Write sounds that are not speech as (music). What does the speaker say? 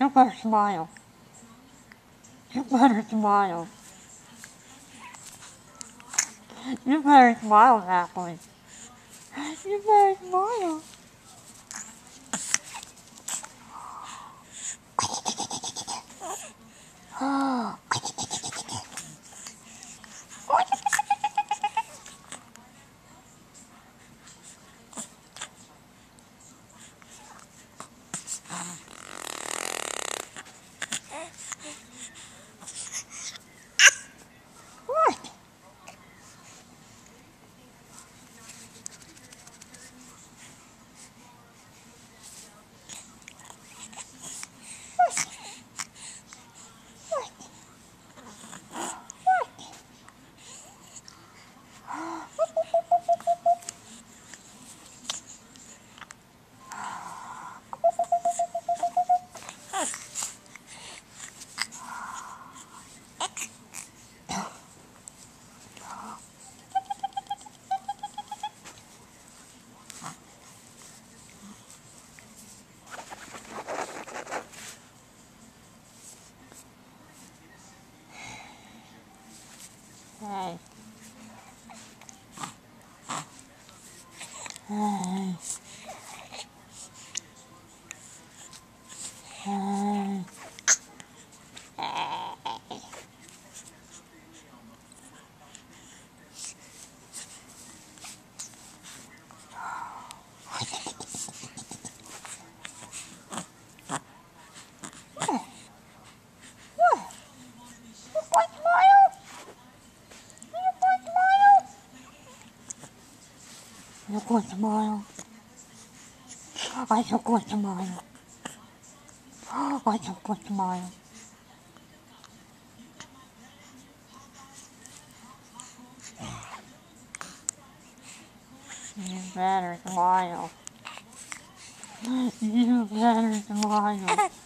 You better smile. You better smile. You better smile, Natalie. You better smile. What? Hey. Hey. Hey. What smile? You good smile. I a good smile. I a good smile. You better smile. (laughs) You better smile. (laughs)